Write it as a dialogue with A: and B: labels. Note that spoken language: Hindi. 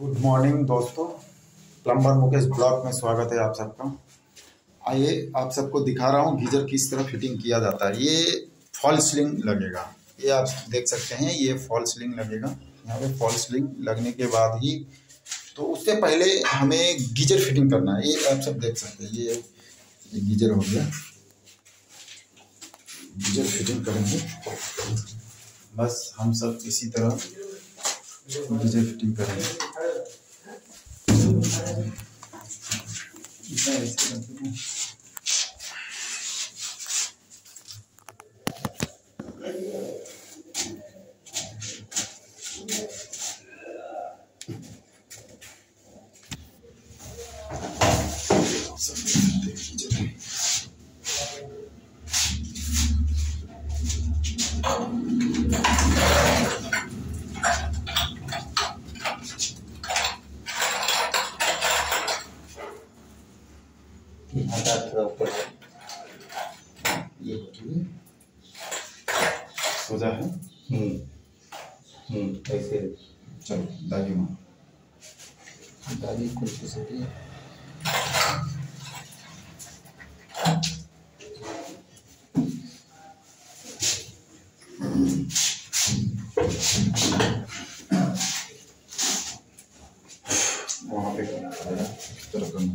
A: गुड मॉर्निंग दोस्तों। प्लम्बर मुकेश ब्लॉक में स्वागत है आप सबका। आइए, आप सबको दिखा रहा हूँ गीजर किस तरह फिटिंग किया जाता है। ये फॉल स्लिंग लगेगा। ये आप देख सकते हैं, ये फॉल स्लिंग लगेगा। यहाँ पे फॉल स्लिंग लगने के बाद ही तो उससे पहले हमें गीजर फिटिंग करना है। ये आप सब देख सकते हैं, ये ये गीजर हो गया। गीजर फिटिंग करेंगे। बस हम सब इसी तरह गीजर फिटिंग करेंगे
B: आटा थोड़ा ऊपर
A: ये सोजा है?
B: हम्म। हम्म ऐसे
A: चलो दादी माँ।
B: दादी कुछ सकती है। वहाँ पे तरफ़ करना